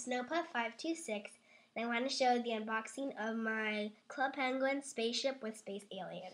Snowpuff526 and I want to show the unboxing of my Club Penguin spaceship with Space Alien.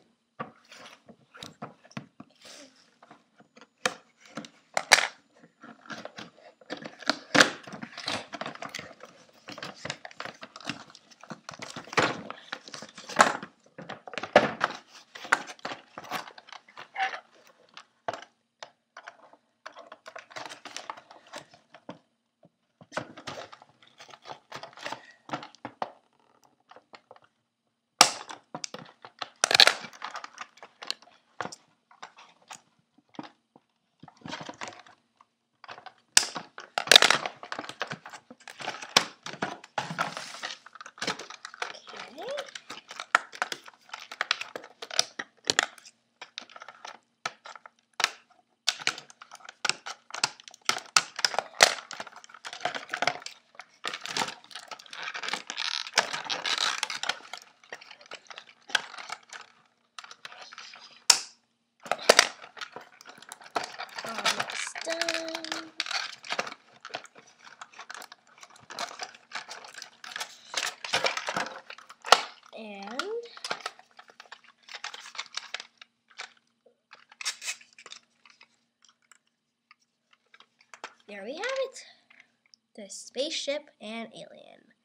And there we have it. The spaceship and alien